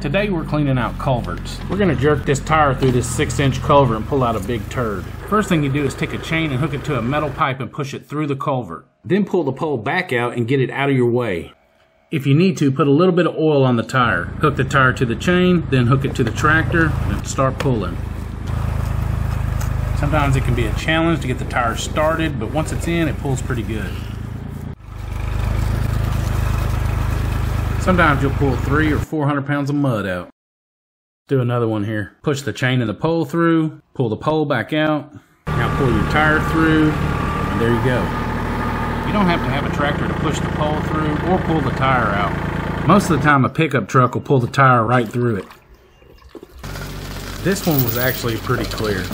Today we're cleaning out culverts. We're gonna jerk this tire through this six inch culvert and pull out a big turd. First thing you do is take a chain and hook it to a metal pipe and push it through the culvert. Then pull the pole back out and get it out of your way. If you need to, put a little bit of oil on the tire. Hook the tire to the chain, then hook it to the tractor, and start pulling. Sometimes it can be a challenge to get the tire started, but once it's in, it pulls pretty good. Sometimes you'll pull three or four hundred pounds of mud out. Do another one here. Push the chain and the pole through, pull the pole back out. Now pull your tire through, and there you go. You don't have to have a tractor to push the pole through or pull the tire out. Most of the time a pickup truck will pull the tire right through it. This one was actually pretty clear.